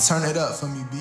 Turn it up for me, B.